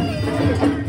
Thank